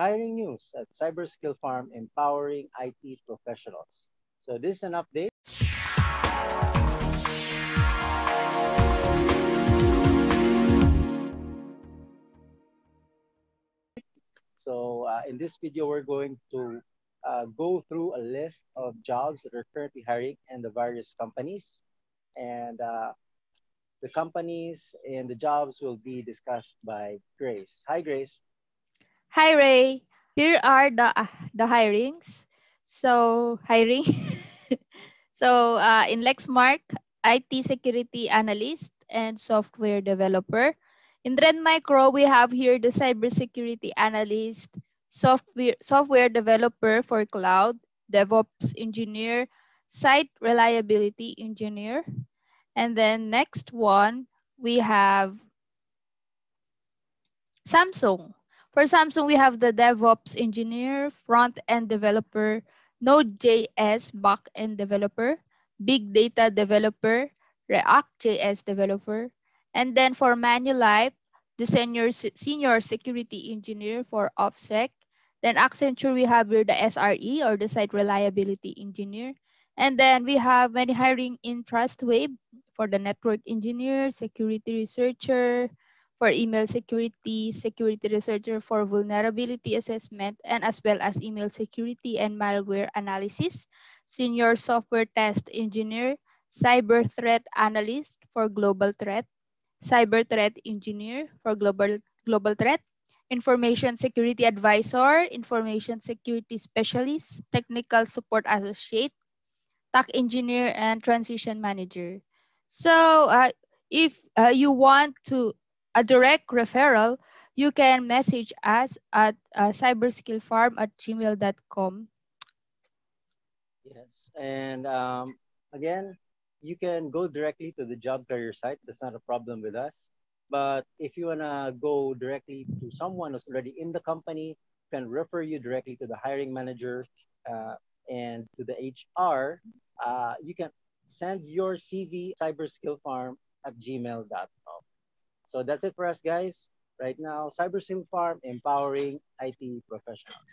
hiring news at Cyber Skill Farm, empowering IT professionals. So this is an update. So uh, in this video, we're going to uh, go through a list of jobs that are currently hiring in the various companies. And uh, the companies and the jobs will be discussed by Grace. Hi, Grace. Hi, Ray. Here are the, uh, the hirings. So, hiring. so, uh, in Lexmark, IT security analyst and software developer. In Trend Micro, we have here the cybersecurity analyst, software, software developer for cloud, DevOps engineer, site reliability engineer. And then next one, we have Samsung. For Samsung, we have the DevOps engineer, front-end developer, Node.js back-end developer, big data developer, React.js developer, and then for Manulife, the senior, senior security engineer for OffSec. Then Accenture, we have the SRE or the site reliability engineer. And then we have many hiring in TrustWave for the network engineer, security researcher, for email security, security researcher for vulnerability assessment, and as well as email security and malware analysis, senior software test engineer, cyber threat analyst for global threat, cyber threat engineer for global, global threat, information security advisor, information security specialist, technical support associate, tech engineer, and transition manager. So uh, if uh, you want to a direct referral, you can message us at uh, cyberskillfarm at gmail.com. Yes, and um, again, you can go directly to the job career site. That's not a problem with us. But if you wanna go directly to someone who's already in the company, can refer you directly to the hiring manager uh, and to the HR. Uh, you can send your CV cyberskillfarm at gmail.com. So that's it for us, guys. Right now, Cyber Skill Farm empowering IT professionals.